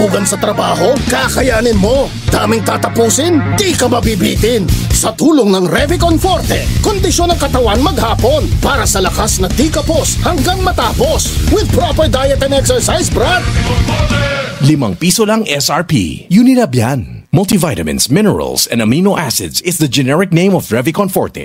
kalusugan sa trabaho, kakayanin mo. Daming tatapusin, di ka mabibitin. Sa tulong ng Revicon Forte, kondisyon ng katawan maghapon para sa lakas na di kapos hanggang matapos. With proper diet and exercise, Brad. Limang piso lang SRP. Unilab yan. Multivitamins, minerals, and amino acids is the generic name of Revicon Forte.